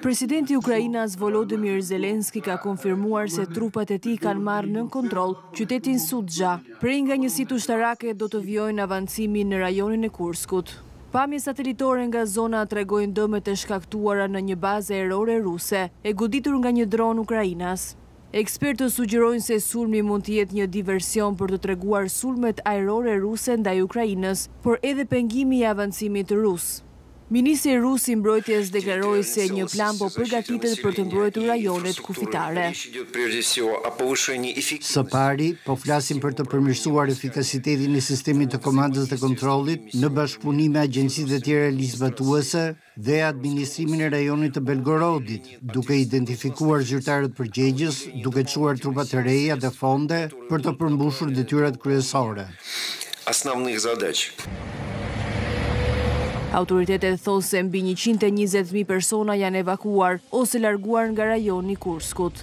Presidenti ukrainas Volodymyr Zelensky ka konfirmuar se trupat e tij kanë marrë në kontroll qytetin Sudzha. Prej nga njësitë ushtarake do të vijojnë avancimin në rajonin e Kurskut. Pamje satelitore nga zona tregojnë dëmet e shkaktuara në një bazë ajrore ruse, e goditur nga një dron ukrainas. Ekspertët sugjerojnë se sulmi mund të jetë një diversion për të treguar sulmet ajrore ruse ndaj Ukrainës, por edhe pengimi i avancimit rus. Ministri rus i Mbrojtjes deklaroi se një plan po përgatitet për të mbrojtur rajonet kufitare. Së pari, po flasim për të përmirësuar efikasitetin e sistemit të komandës dhe kontrollit, në bashkëpunim me agjencitë e tjera ligjzbatuese dhe administrimin e rajonit të Belgorodit. duke identifikuar zyrtarët përgjegjës, duke çuar trupa të reja dhe fonde për të përmbushur detyrat kryesore. Autoritetet thonë se mbi njëqind e njëzet mijë persona janë evakuuar ose larguar nga rajoni i Kurskut.